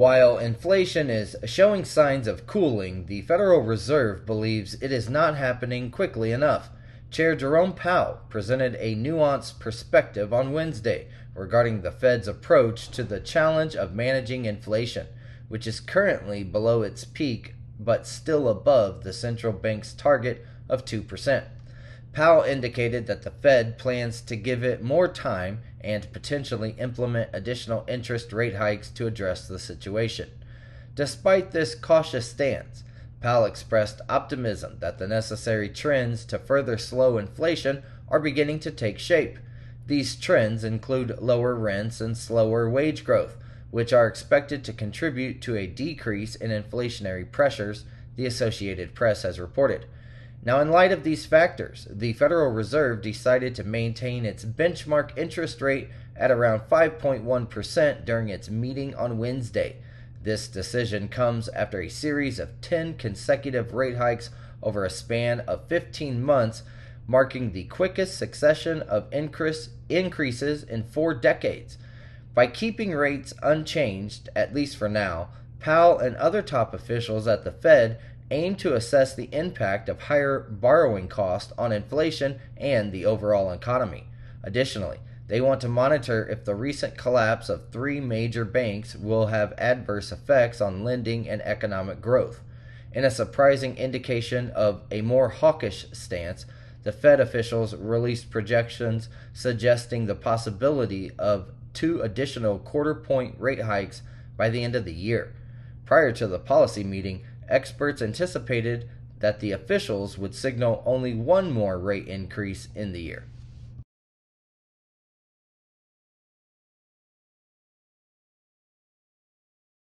While inflation is showing signs of cooling, the Federal Reserve believes it is not happening quickly enough. Chair Jerome Powell presented a nuanced perspective on Wednesday regarding the Fed's approach to the challenge of managing inflation, which is currently below its peak but still above the central bank's target of 2%. Powell indicated that the Fed plans to give it more time and potentially implement additional interest rate hikes to address the situation. Despite this cautious stance, Powell expressed optimism that the necessary trends to further slow inflation are beginning to take shape. These trends include lower rents and slower wage growth, which are expected to contribute to a decrease in inflationary pressures, the Associated Press has reported. Now, in light of these factors, the Federal Reserve decided to maintain its benchmark interest rate at around 5.1% during its meeting on Wednesday. This decision comes after a series of 10 consecutive rate hikes over a span of 15 months, marking the quickest succession of increase, increases in four decades. By keeping rates unchanged, at least for now, Powell and other top officials at the Fed aim to assess the impact of higher borrowing costs on inflation and the overall economy. Additionally, they want to monitor if the recent collapse of three major banks will have adverse effects on lending and economic growth. In a surprising indication of a more hawkish stance, the Fed officials released projections suggesting the possibility of two additional quarter point rate hikes by the end of the year. Prior to the policy meeting, experts anticipated that the officials would signal only one more rate increase in the year.